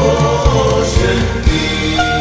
Dios en.